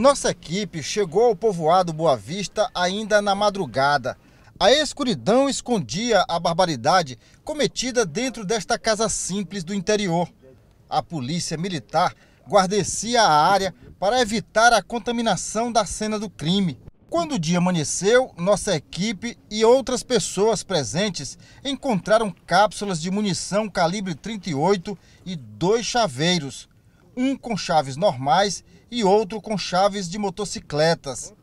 Nossa equipe chegou ao povoado Boa Vista ainda na madrugada. A escuridão escondia a barbaridade cometida dentro desta casa simples do interior. A polícia militar guardecia a área para evitar a contaminação da cena do crime. Quando o dia amanheceu, nossa equipe e outras pessoas presentes encontraram cápsulas de munição calibre 38 e dois chaveiros, um com chaves normais e outro com chaves de motocicletas.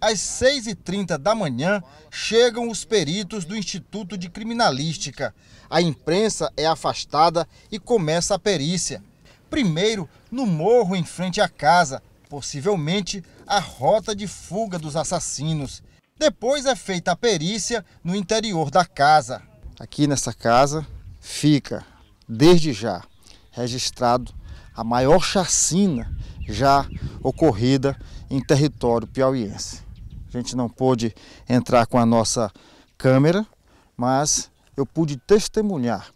Às 6h30 da manhã, chegam os peritos do Instituto de Criminalística. A imprensa é afastada e começa a perícia. Primeiro, no morro em frente à casa, possivelmente a rota de fuga dos assassinos. Depois é feita a perícia no interior da casa. Aqui nessa casa fica, desde já, registrado a maior chacina já ocorrida em território piauiense. A gente não pôde entrar com a nossa câmera, mas eu pude testemunhar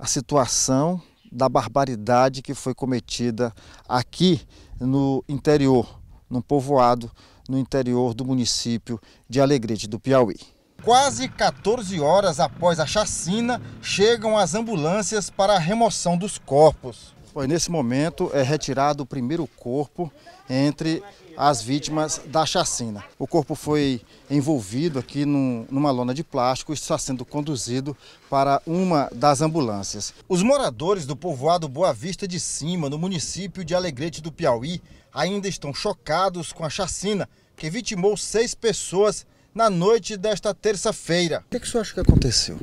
a situação da barbaridade que foi cometida aqui no interior, num povoado no interior do município de Alegrete do Piauí. Quase 14 horas após a chacina, chegam as ambulâncias para a remoção dos corpos. Pois nesse momento é retirado o primeiro corpo entre as vítimas da chacina. O corpo foi envolvido aqui num, numa lona de plástico e está sendo conduzido para uma das ambulâncias. Os moradores do povoado Boa Vista de Cima, no município de Alegrete do Piauí, ainda estão chocados com a chacina que vitimou seis pessoas na noite desta terça-feira. O que, é que o senhor acha que aconteceu?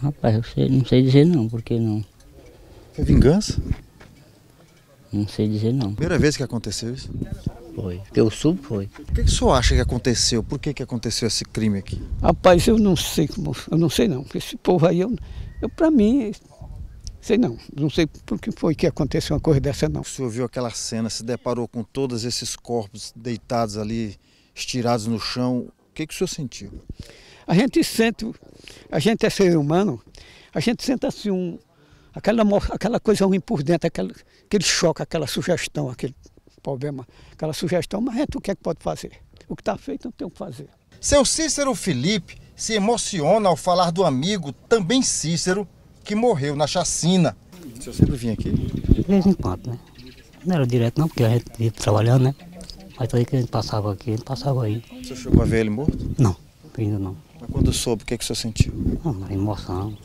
Rapaz, eu sei, não sei dizer não, porque não. Foi vingança? Não sei dizer não. Primeira vez que aconteceu isso? Foi. Que eu soube foi. O que, que o senhor acha que aconteceu? Por que, que aconteceu esse crime aqui? Rapaz, eu não sei como. Eu não sei não. Esse povo aí, eu, eu para mim, sei não. Não sei por que foi que aconteceu uma coisa dessa não. O senhor viu aquela cena, se deparou com todos esses corpos deitados ali, estirados no chão. O que, que o senhor sentiu? A gente sente, a gente é ser humano, a gente sente assim um, aquela, aquela coisa ruim por dentro, aquela, aquele choque, aquela sugestão, aquele problema, aquela sugestão, mas é o que é que pode fazer? O que está feito não tem o que fazer. Seu Cícero Felipe se emociona ao falar do amigo, também Cícero, que morreu na chacina. O senhor sempre vinha aqui? De vez em quando, né? Não era direto não, porque a gente vive trabalhando, né? Mas aí que a gente passava aqui, a gente passava aí. O senhor chegou a ver ele morto? Não, ainda não. Mas quando soube, o que, é que o senhor sentiu? Não, uma emoção.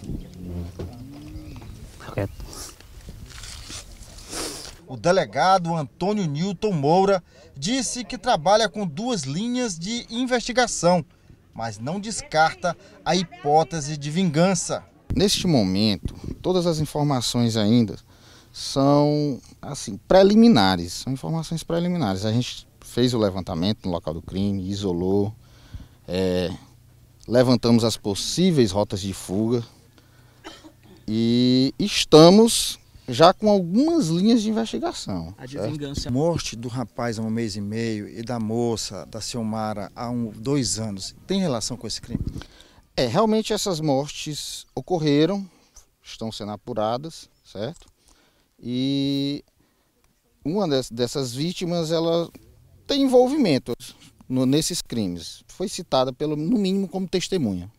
O delegado Antônio Newton Moura disse que trabalha com duas linhas de investigação, mas não descarta a hipótese de vingança. Neste momento, todas as informações ainda são assim preliminares, são informações preliminares. A gente fez o levantamento no local do crime, isolou, é, levantamos as possíveis rotas de fuga e estamos já com algumas linhas de investigação. A de vingança. A morte do rapaz há um mês e meio e da moça, da Silmara, há um, dois anos, tem relação com esse crime? É, realmente essas mortes ocorreram, estão sendo apuradas, certo? E uma dessas vítimas, ela envolvimento nesses crimes. Foi citada, pelo, no mínimo, como testemunha.